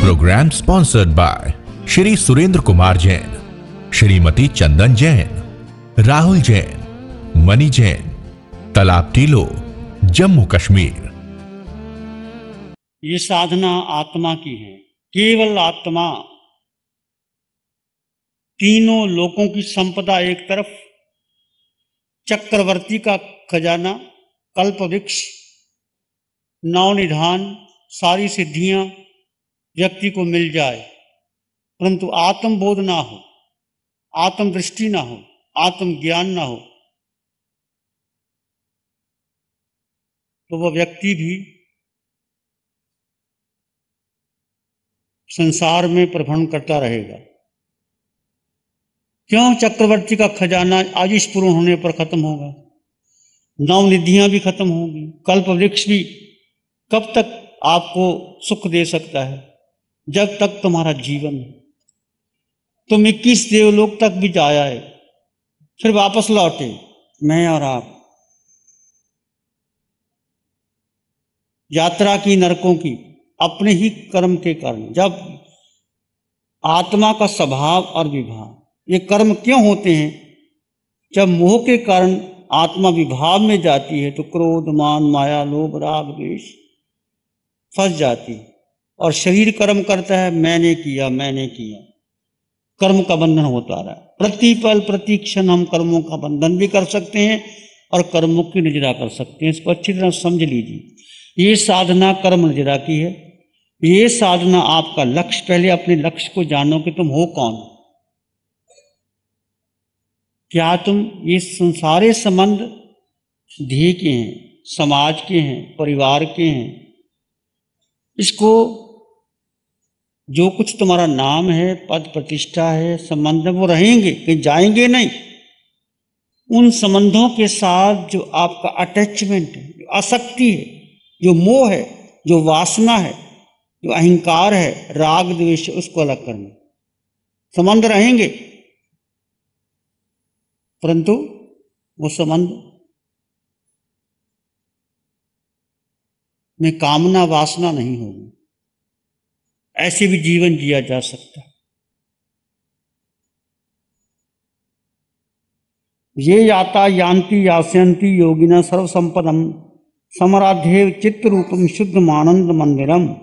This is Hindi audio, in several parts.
Program sponsored by Shri Surendra Kumar Jain Shrimati Chandan Jain Rahul Jain Mani Jain Talab Tillo Jammu Kashmir. ये साधना आत्मा की है। केवल आत्मा तीनों लोगों की संपदा एक तरफ़ चक्रवर्ती का खजाना कल्प वृक्ष नवनिधान सारी सिद्धियाँ व्यक्ति को मिल जाए। परंतु आत्मबोध ना हो, आत्मदृष्टि ना हो, आत्मज्ञान ना हो तो वह व्यक्ति भी संसार में प्रभण करता रहेगा। क्यों चक्रवर्ती का खजाना आयुष पूर्ण होने पर खत्म होगा? नवनिधियाँ भी खत्म होंगी कल्प वृक्ष भी कब तक आपको सुख दे सकता है। जब तक तुम्हारा जीवन है। तुम इक्कीस देवलोक तक भी जाया है फिर वापस लौटे, मैं और आप। यात्रा की नरकों की, अपने ही कर्म के कारण। जब आत्मा का स्वभाव और विभाव, ये कर्म क्यों होते हैं? जब मोह के कारण आत्मा विभाव में जाती है तो क्रोध, मान, माया, लोभ, राग, द्वेष फंस जाती। और शरीर कर्म करता है, मैंने किया मैंने किया। कर्म का बंधन होता रहा। प्रतिपल प्रति क्षण हम कर्मों का बंधन भी कर सकते हैं और कर्मों की निजरा कर सकते हैं। इसको अच्छी तरह समझ लीजिए। ये साधना कर्म निजरा की है। ये साधना आपका लक्ष्य, पहले अपने लक्ष्य को जानो कि तुम हो कौन? क्या तुम ये संसारे संबंध ध्येय के हैं, समाज के हैं, परिवार के हैं? इसको जो कुछ तुम्हारा नाम है, पद प्रतिष्ठा है, संबंध वो रहेंगे, कहीं जाएँगे नहीं। उन संबंधों के साथ जो आपका अटैचमेंट है, जो आसक्ति है, जो मोह है, जो वासना है, जो अहंकार है, राग, द्वेष, उसको अलग करना। संबंध रहेंगे। परंतु वो संबंध में कामना वासना नहीं होगी। ऐसे भी जीवन जिया जा सकता ये याता यान्ति यास्यन्ति योगिना सर्व संपदम समराध्येव चित्त रूपम शुद्ध मानंद मंदिरम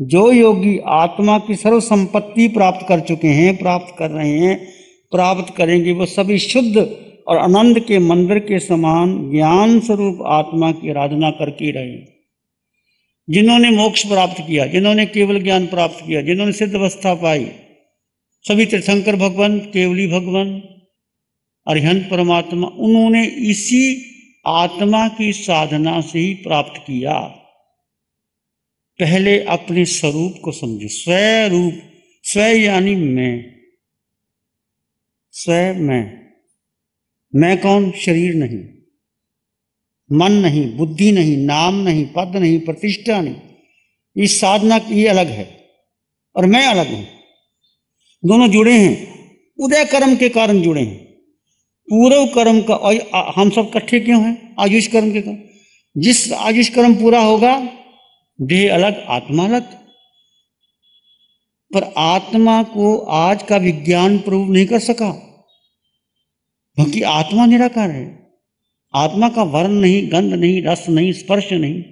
जो योगी आत्मा की सर्व संपत्ति प्राप्त कर चुके हैं, प्राप्त कर रहे हैं, प्राप्त करेंगे, वो सभी शुद्ध और आनंद के मंदिर के समान ज्ञान स्वरूप आत्मा की आराधना करके रहे। जिन्होंने मोक्ष प्राप्त किया, जिन्होंने केवल ज्ञान प्राप्त किया, जिन्होंने सिद्ध अवस्था पाई। सभी तीर्थंकर भगवान, केवली भगवान, अरिहंत परमात्मा, उन्होंने इसी आत्मा की साधना से ही प्राप्त किया। पहले अपने स्वरूप को समझो। स्वरूप, स्व यानी मैं। स्व मैं। मैं कौन? शरीर नहीं। मन नहीं, बुद्धि नहीं, नाम नहीं, पद नहीं, प्रतिष्ठा नहीं। इस साधना की अलग है और मैं अलग हूँ। दोनों जुड़े हैं, उदय कर्म के कारण जुड़े हैं। पूर्व कर्म का, और हम सब इकट्ठे क्यों हैं? आयुष कर्म के कारण। जिस आयुष कर्म पूरा होगा, देह अलग, आत्मा अलग। पर आत्मा को आज का विज्ञान प्रूव नहीं कर सका। क्योंकि आत्मा निराकार है। आत्मा का वर्ण नहीं, गंध नहीं, रस नहीं, स्पर्श नहीं,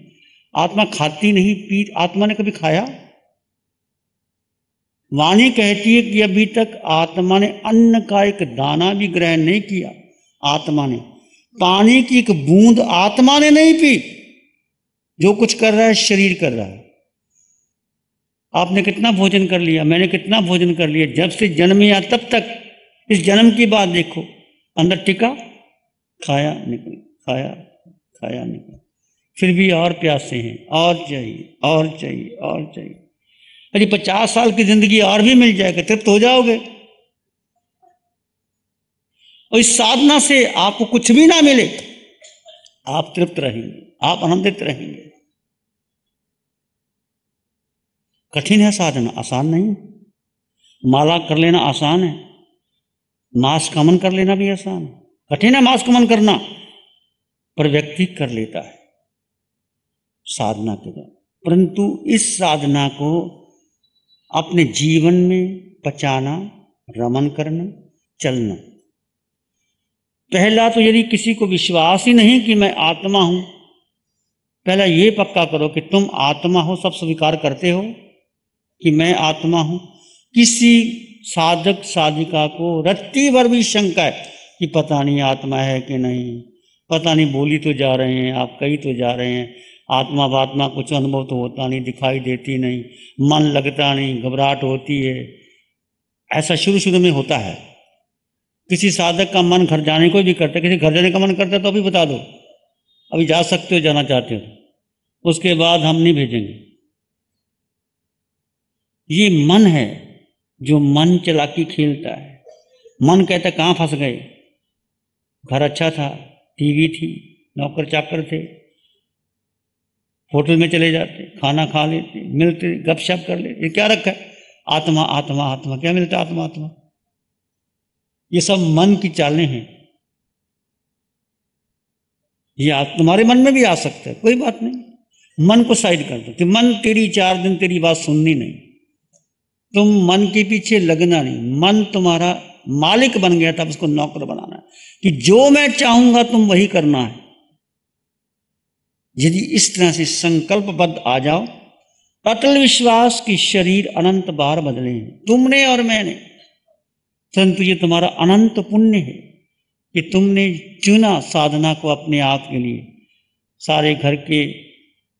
आत्मा खाती नहीं, पी, आत्मा ने कभी खाया? वाणी कहती है कि अभी तक आत्मा ने अन्न का एक दाना भी ग्रहण नहीं किया। आत्मा ने। पानी की एक बूंद आत्मा ने नहीं पी। जो कुछ कर रहा है, शरीर कर रहा है। आपने कितना भोजन कर लिया? मैंने कितना भोजन कर लिया? जब से जन्म या तब तक। इस जन्म की बात देखो। अंदर टिका। खाया निकल, खाया खाया निकल। फिर भी और प्यासे हैं, और चाहिए और चाहिए और चाहिए। अरे पचास साल की ज़िंदगी और भी मिल जाएगा, तृप्त हो जाओगे। और इस साधना से आपको कुछ भी ना मिले, आप तृप्त रहेंगे, आप आनंदित रहेंगे। कठिन है साधना, आसान नहीं माला कर लेना आसान है मास कमन कर लेना भी आसान है। कठिन है मास कमन करना। पर व्यक्ति कर लेता है साधना के द्वारा परंतु इस साधना को अपने जीवन में पचाना रमन करना, चलना। पहला तो यदि किसी को विश्वास ही नहीं कि मैं आत्मा हूँ, पहला ये पक्का करो कि तुम आत्मा हो, सब स्वीकार करते हो कि मैं आत्मा हूँ। किसी साधक, साधिका को रत्ती भर भी शंका है कि पता नहीं आत्मा है कि नहीं। पता नहीं बोली तो जा रहे हैं, आप कही तो जा रहे हैं। आत्मा बात्मा कुछ अनुभव तो होता नहीं, दिखाई देती नहीं। मन लगता नहीं, घबराहट होती है। ऐसा शुरू शुरू में होता है। किसी साधक का मन घर जाने को भी करता किसी घर जाने का मन करता है तो अभी बता दो। अभी जा सकते हो, जाना चाहते हो। उसके बाद हम नहीं भेजेंगे। ये मन है जो मन चलाकी खेलता है। मन कहता कहाँ फंस गए? घर अच्छा था, टीवी थी, नौकर चाकर थे। होटल में चले जाते, खाना खा लेते, मिलते, गपशप कर लेते। ये क्या रखा है? आत्मा आत्मा आत्मा। क्या मिलता आत्मा आत्मा? ये सब मन की चालें हैं। ये तुम्हारे मन में भी आ सकता है, कोई बात नहीं। मन को साइड कर दो कि मन तेरी चार दिन तेरी बात सुननी नहीं। तुम मन के पीछे लगना नहीं। मन तुम्हारा मालिक बन गया था उसको नौकर बनाना है। कि जो मैं चाहूँगा, तुम वही करना है। यदि इस तरह से संकल्पबद्ध आ जाओ, अटल विश्वास की शरीर अनंत बार बदले हैं। तुमने और मैंने। परंतु ये तुम्हारा अनंत पुण्य है कि तुमने चुना साधना को अपने आप के लिए। सारे घर के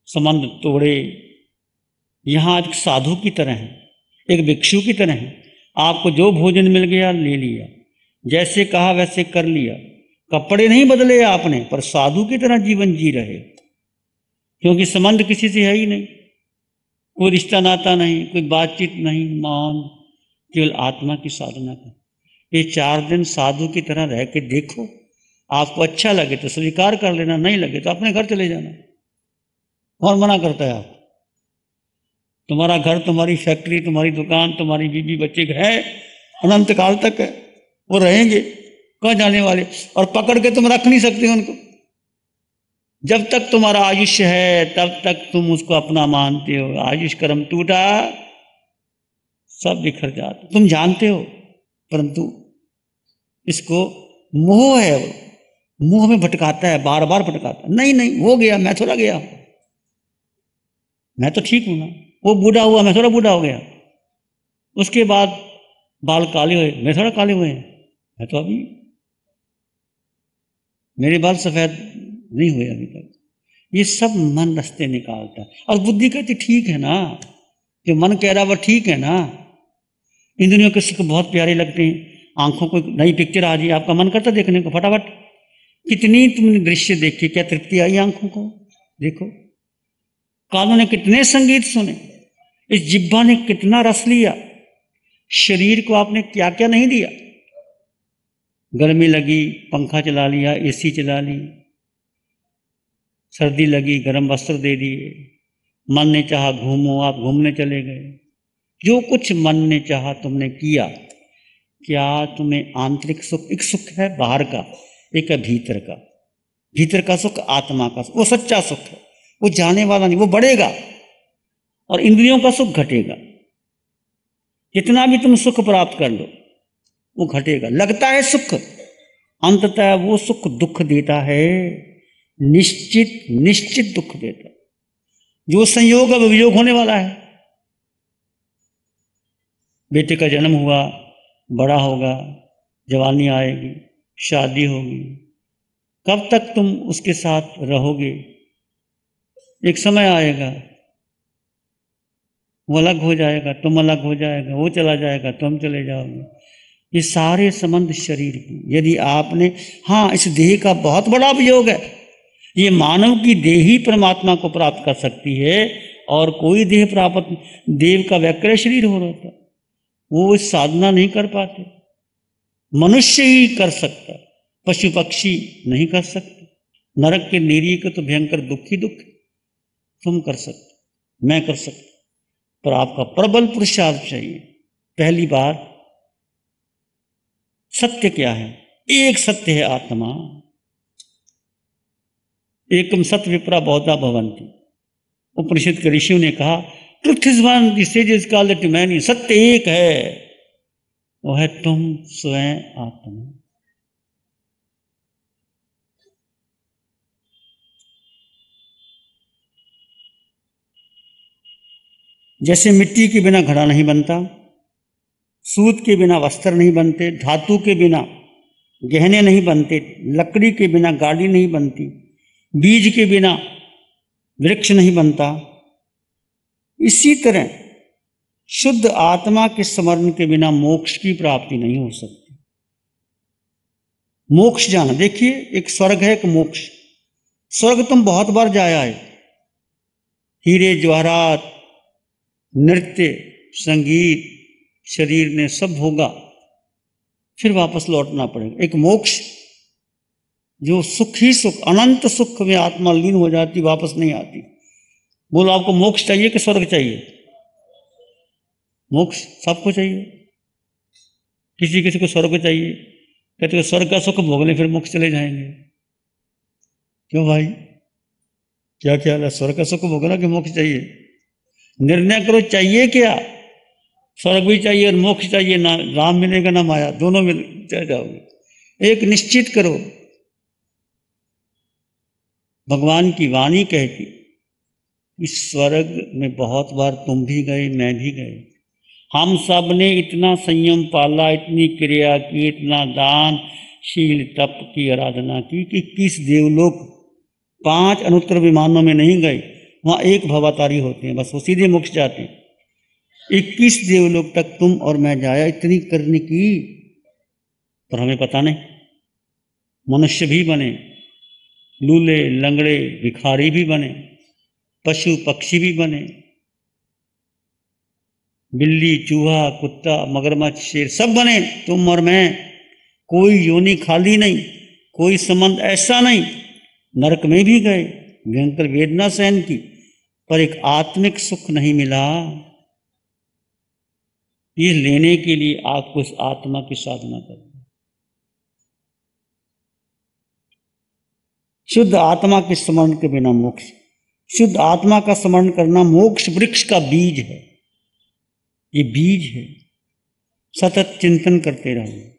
संबंध तोड़े। यहाँ एक साधु की तरह है, एक भिक्षु की तरह है। आपको जो भोजन मिल गया ले लिया, जैसे कहा वैसे कर लिया। कपड़े नहीं बदले आपने, पर साधु की तरह जीवन जी रहे। क्योंकि संबंध किसी से है ही नहीं। कोई रिश्ता नाता नहीं, कोई बातचीत नहीं, मौन, केवल आत्मा की साधना का ये चार दिन साधु की तरह रह के देखो। आपको अच्छा लगे तो स्वीकार कर लेना, नहीं लगे तो अपने घर चले जाना। कौन मना करता है आप तुम्हारा घर, तुम्हारी फैक्ट्री, तुम्हारी दुकान, तुम्हारी बीबी बच्चे है, अनंत काल तक है, वो रहेंगे, कहा जाने वाले? और पकड़ के तुम रख नहीं सकते उनको। जब तक तुम्हारा आयुष्य है, तब तक तुम उसको अपना मानते हो। आयुष कर्म टूटा, सब बिखर जाते। तुम जानते हो, परंतु इसको मोह है वो। मुँह में भटकाता है बार बार भटकाता है। नहीं नहीं, हो गया, मैं थोड़ा गया मैं तो ठीक हूँ ना। वो बूढ़ा हुआ, मैं थोड़ा बूढ़ा हो गया। उसके बाद बाल काले हुए, मैं थोड़ा काले हुए। हैं मैं तो अभी, मेरे बाल सफ़ेद नहीं हुए अभी तक। ये सब मन रस्ते निकालता है। और बुद्धि कहती, ठीक है ना? जो मन कह रहा वो ठीक है ना? इन दुनिया के सुख बहुत प्यारे लगते हैं। आँखों को नई पिक्चर आ जाए आपका मन करता देखने को, फटाफट। कितनी तुमने दृश्य देखी? क्या तृप्ति आई आँखों को? देखो। कानों ने कितने संगीत सुने। इस जिब्बा ने कितना रस लिया? शरीर को आपने क्या क्या नहीं दिया? गर्मी लगी, पंखा चला लिया एसी चला ली। सर्दी लगी, गर्म वस्त्र दे दिए। मन ने चाहा, घूमो, आप घूमने चले गए। जो कुछ मन ने चाहा, तुमने किया। क्या तुम्हें आंतरिक सुख, एक सुख है बाहर का, एक है भीतर का? भीतर का सुख, आत्मा का सुख। वो सच्चा सुख है। वो जाने वाला नहीं, वो बढ़ेगा। और इंद्रियों का सुख घटेगा। जितना भी तुम सुख प्राप्त कर लो, वो घटेगा। लगता है सुख, अंततः वो सुख दुख देता है। निश्चित निश्चित दुख देता जो संयोग अब वियोग होने वाला है। बेटे का जन्म हुआ, बड़ा होगा, जवानी आएगी, शादी होगी। कब तक तुम उसके साथ रहोगे? एक समय आएगा। वो अलग हो जाएगा, तुम अलग हो जाएगा, वो चला जाएगा, तुम चले जाओगे। ये सारे संबंध शरीर की। यदि आपने हाँ इस देह का बहुत बड़ा अभियोग है, ये मानव की देह ही परमात्मा को प्राप्त कर सकती है, और कोई देह प्राप्त, देव का व्यक्र शरीर हो रहा था, वो इस साधना नहीं कर पाते। मनुष्य ही कर सकता, पशु पक्षी नहीं कर सकते। नरक के निरीय को तो भयंकर दुख ही दुख तुम कर सकते, मैं कर सकता। पर आपका प्रबल पुरुषार्थ चाहिए। पहली बार सत्य क्या है? एक सत्य है आत्मा। एकम सत्य विप्रा बहुधा भवंती। उपनिषद के ऋषियों ने कहा ट्रुथ इज़ वन मैन सत्य एक है, वह है तुम स्वयं आत्मा। जैसे मिट्टी के बिना घड़ा नहीं बनता, सूत के बिना वस्त्र नहीं बनते, धातु के बिना गहने नहीं बनते, लकड़ी के बिना गाड़ी नहीं बनती, बीज के बिना वृक्ष नहीं बनता। इसी तरह शुद्ध आत्मा के स्मरण के बिना मोक्ष की प्राप्ति नहीं हो सकती। मोक्ष जाना, देखिए, एक स्वर्ग है, एक मोक्ष। स्वर्ग तुम बहुत बार जाया है। हीरे, जवाहरात नृत्य, संगीत शरीर में सब भोगा फिर वापस लौटना पड़ेगा। एक मोक्ष, जो सुख ही सुख, अनंत सुख में आत्मा लीन हो जाती, वापस नहीं आती। बोलो, आपको मोक्ष चाहिए कि स्वर्ग चाहिए? मोक्ष सबको चाहिए। किसी किसी को स्वर्ग चाहिए। कहते हो स्वर्ग का सुख भोगने, फिर मोक्ष चले जाएँगे। क्यों भाई? क्या ख्याल है? स्वर्ग का सुख भोगना कि मोक्ष चाहिए? निर्णय करो, चाहिए क्या? स्वर्ग भी चाहिए और मोक्ष चाहिए, ना राम मिलेगा, ना माया, दोनों मिल जाओगे। एक निश्चित करो। भगवान की वाणी कहती, इस स्वर्ग में बहुत बार तुम भी गए, मैं भी गए। हम सबने इतना संयम पाला, इतनी क्रिया की, इतना दान, शील, तप की, आराधना की कि किस देवलोक पाँच अनुत्तर विमानों में नहीं गए। वहाँ एक भवातारी होते हैं, बस वो सीधे मोक्ष जाते हैं। इक्कीस देवलोक तक तुम और मैं जाया, इतनी करने की, पर हमें पता नहीं। मनुष्य भी बने, लूले, लंगड़े, भिखारी भी बने, पशु, पक्षी भी बने, बिल्ली, चूहा, कुत्ता, मगरमच्छ, शेर सब बने, तुम और मैं। कोई योनि खाली नहीं, कोई संबंध ऐसा नहीं। नरक में भी गए, भयंकर वेदना सहन की। पर एक आत्मिक सुख नहीं मिला। ये लेने के लिए आपको इस आत्मा की साधना करनी शुद्ध आत्मा के स्मरण के बिना मोक्ष। शुद्ध आत्मा का स्मरण करना मोक्ष वृक्ष का बीज है। ये बीज है। सतत चिंतन करते रहो।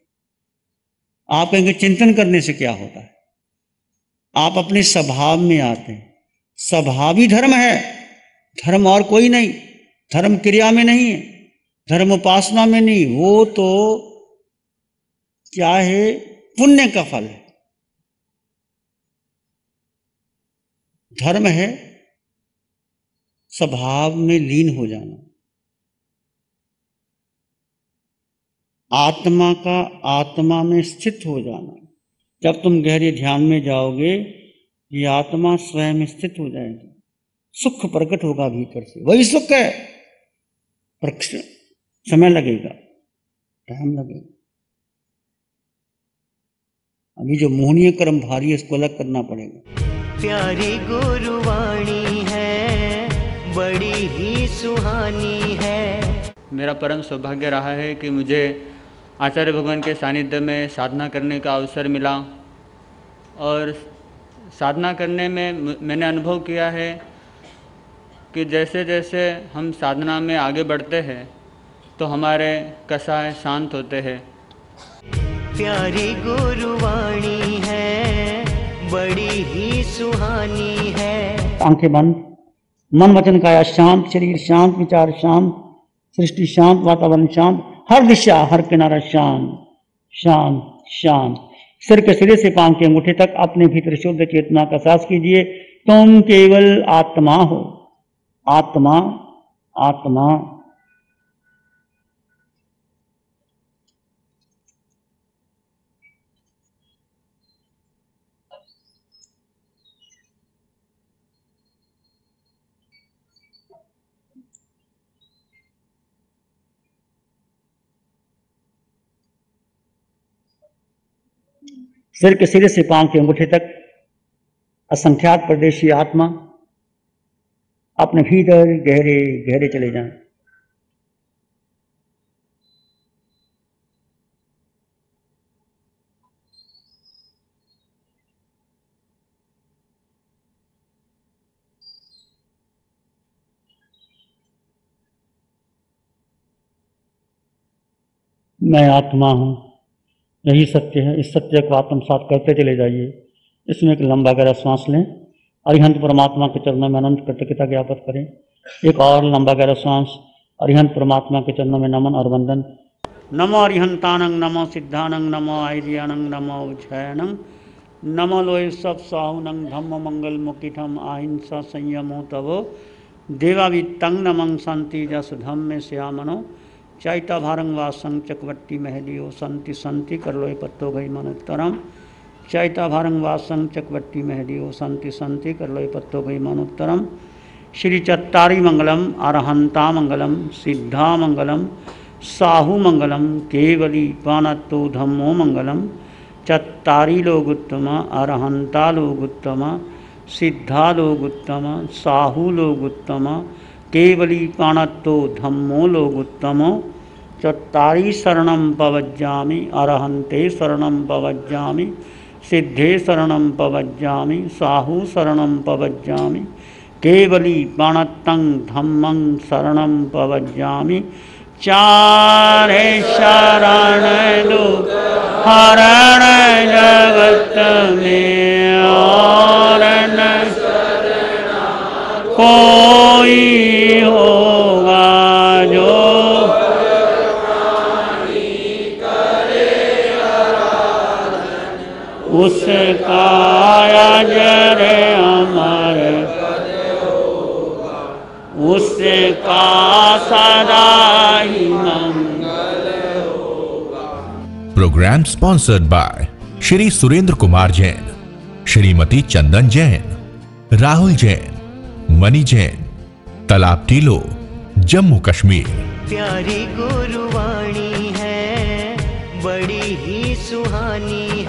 आप कहेंगे, चिंतन करने से क्या होता है? आप अपने स्वभाव में आते हैं। स्वभावी धर्म है। धर्म और कोई नहीं, धर्म क्रिया में नहीं है, धर्म उपासना में नहीं, वो तो क्या है, पुण्य का फल है। धर्म है स्वभाव में लीन हो जाना। आत्मा का आत्मा में स्थित हो जाना। जब तुम गहरे ध्यान में जाओगे, ये आत्मा स्वयं स्थित हो जाएगी। सुख प्रकट होगा भीतर से। वही सुख है। समय लगेगा? टाइम लगेगा। अभी जो मोहनीय कर्म भारी है इसको अलग करना पड़ेगा। प्यारी गुरुवाणी है बड़ी ही सुहानी है। मेरा परम सौभाग्य रहा है कि मुझे आचार्य भगवान के सानिध्य में साधना करने का अवसर मिला। और साधना करने में मैंने अनुभव किया है कि जैसे जैसे हम साधना में आगे बढ़ते हैं तो हमारे कसाय शांत होते हैं। प्यारी गुरुवाणी है बड़ी ही सुहानी है। आँखें बंद मन वचन काया शांत शरीर शांत विचार शांत सृष्टि शांत वातावरण शांत हर दिशा हर किनारा शांत शांत शांत। सिर के सिरे से पाँव के अंगूठे तक अपने भीतर शुद्ध चेतना का सास कीजिए तुम केवल आत्मा हो। आत्मा आत्मा। सिर के सिरे से पाँव के अंगूठे तक असंख्यात प्रदेशी आत्मा अपने भीतर गहरे गहरे चले जाएँ। मैं आत्मा हूँ, यही सत्य है। इस सत्य को आत्मसात करते चले जाइए। इसमें एक लंबा गहरा सांस लें। अरिहंत परमात्मा के चरणों में अनंत कृतज्ञता ज्ञापन करें। एक और लंबा गहरा श्वास अरिहंत परमात्मा के चरणों में नमन और वंदन। नमो अरिहंतानंग, नमो सिद्धानंग, नमो आर्यानंग नमो उज्जयनंग नमो लोय सब साहुनंग, धम्म मंगल मुकिठम अहिंसा संयमो तवो। देवावित्तंग नमंग शांति जस धम्म श्यामनो। चैता भारंग वासंग चकवट्टी महलियो, संति संति कर लोय पत्तो गई मनुत्तरम। चैता भारंग वासंग चकवट्टी महलियो संति संति कर लोय पत्तो गई मनुत्तरम श्री चत्तारी मंगलम अरहंता मंगलम सिद्धा मंगलम साहु मंगलम केवली पानत्तो धम्मो मंगलम चत्तारी लोगुत्तम अरहंता लोगुत्तम सिद्धा लोगुत्तम साहु लोगुत्तम केवली पाणत्तो धम्मो लोगुत्तमो चत्तारी शरणं पवज्जामि, अरहन्ते शरणं पवज्जामि सिद्धे शरणं पवज्जामि साहु शरणं पवज्जामि, केवली पाणत्तं धम्मं शरणं पवज्जामि। चारे शरण दो हरण जगत में कोई होगा उसका अजर अमर। उसका सदा ही program sponsored by Shri Surendra Kumar Jain Shrimati Chandan Jain Rahul Jain Mani Jain Talab Tillo Jammu Kashmir. प्यारी गुरुवाणी है बड़ी ही सुहानी है